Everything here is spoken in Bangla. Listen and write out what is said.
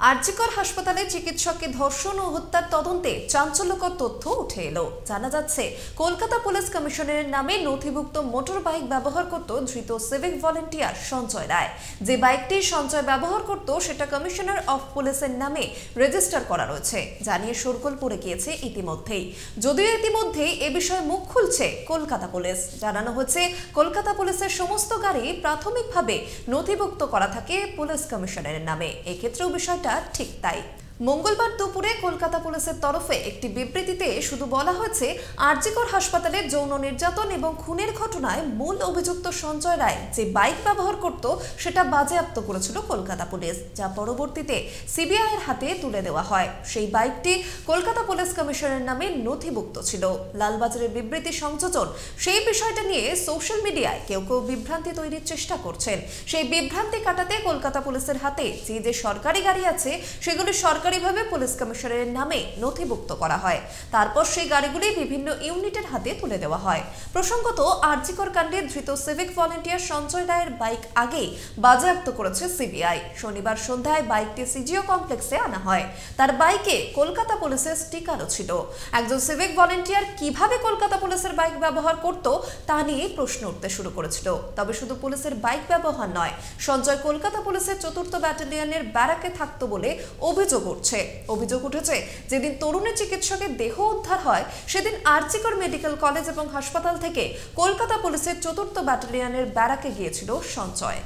আরজিকর হাসপাতালে চিকিৎসককে ধর্ষণ ও হত্যার তদন্তে চাঞ্চল্যকর তথ্য উঠে এলো। জানা যাচ্ছে, কলকাতা পুলিশ কমিশনের নামে নথিভুক্ত মোটর বাইক ব্যবহার করত ধৃত সিভিক ভলেন্টিয়ার সঞ্জয় রায়। যে বাইকটি সঞ্জয় ব্যবহার করত, সেটা কমিশনার অফ পুলিশের নামে রেজিস্টার করা রয়েছে। জানিয়ে শোরগোল পড়ে গিয়েছে ইতিমধ্যেই। যদিও ইতিমধ্যেই এ বিষয়ে মুখ খুলছে কলকাতা পুলিশ। জানানো হচ্ছে কলকাতা পুলিশের সমস্ত গাড়ি প্রাথমিকভাবে নথিভুক্ত করা থাকে পুলিশ কমিশনারের নামে। এক্ষেত্রেও বিষয়টা ঠিক তাই মঙ্গলবার দুপুরে কলকাতা পুলিশের তরফে একটি বিবৃতিতে শুধু বলা হয়েছে, আরজিকর হাসপাতালে যৌন নির্যাতন এবং খুনের ঘটনায় মূল অভিযুক্ত সঞ্জয় রায় যে বাইক ব্যবহার করত, সেটা বাজেয়াপ্ত করেছিল কলকাতা পুলিশ, যা পরবর্তীতে সিবিআই এর হাতে তুলে দেওয়া হয়। সেই বাইকটি কলকাতা পুলিশ কমিশনের নামে নথিভুক্ত ছিল। লালবাজারের বিবৃতি সংযোজন সেই বিষয়টা নিয়ে সোশ্যাল মিডিয়ায় কেউ কেউ বিভ্রান্তি তৈরির চেষ্টা করছেন। সেই বিভ্রান্তি কাটাতে কলকাতা পুলিশের হাতে যে যে সরকারি গাড়ি আছে, সেগুলি সরকারিভাবে পুলিশ কমিশনারের নামে নথিভুক্ত করা হয়। তারপর সেই গাড়িগুলি বিভিন্ন ইউনিটের হাতে তুলে দেওয়া হয়। প্রসঙ্গত, আরজিকর কাণ্ডে ধৃত সিভিক ভলেন্টিয়ার সঞ্জয় রায়ের বাইক আগেই বাজেয়াপ্ত করেছে সিবিআই। শনিবার সন্ধ্যায় বাইকটি সিজিও কমপ্লেক্সে আনা হয়। তার বাইকে কলকাতা পুলিশের স্টিকারও ছিল। একজন সিভিক ভলেন্টিয়ার কীভাবে কলকাতা পুলিশের বাইক ব্যবহার করত, তা নিয়ে প্রশ্ন উঠতে শুরু করেছিল। তবে শুধু পুলিশের বাইক ব্যবহার নয়, সঞ্জয় কলকাতা পুলিশের চতুর্থ ব্যাটালিয়নের ব্যারাকে থাকতো বলে অভিযোগ উঠছে অভিযোগ উঠেছে, যেদিন তরুণী চিকিৎসকের দেহ উদ্ধার হয়, সেদিন আরচিকর মেডিকেল কলেজ এবং হাসপাতাল থেকে কলকাতা পুলিশের চতুর্থ ব্যাটালিয়নের ব্যারাকে গিয়েছিল সঞ্জয়